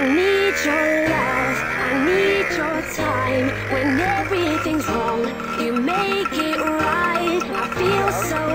I need your love, I need your time. When everything's wrong, you make it right. I feel so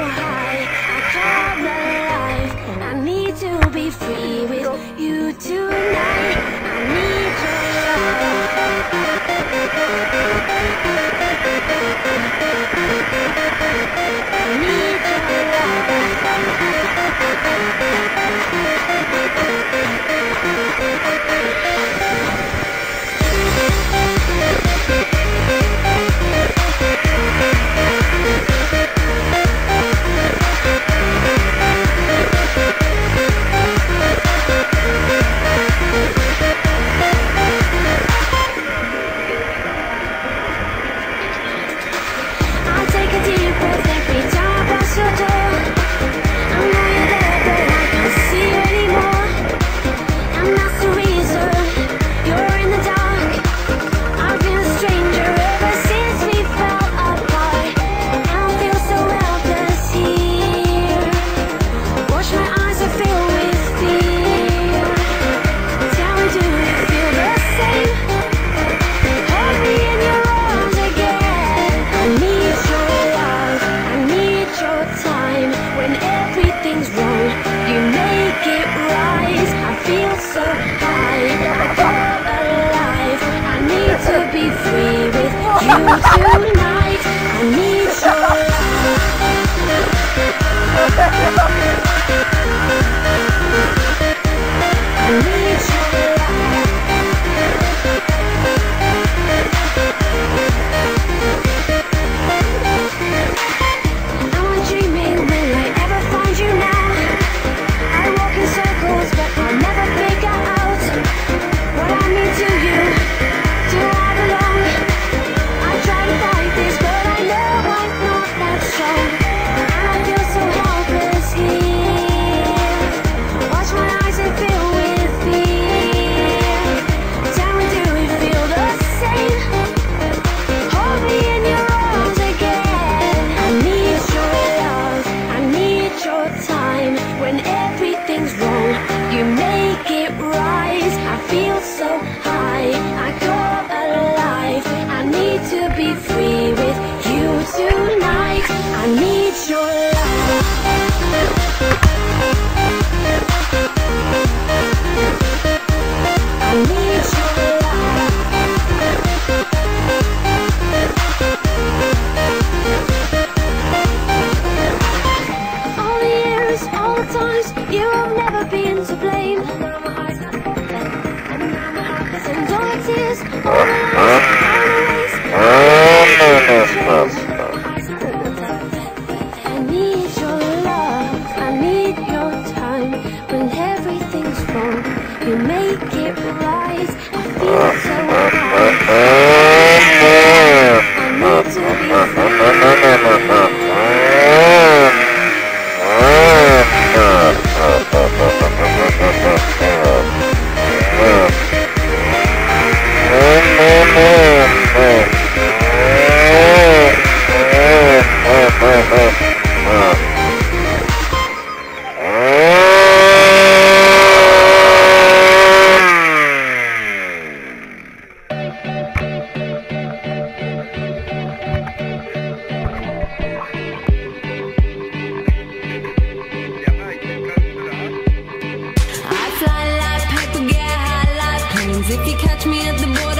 Christmas. If you catch me at the border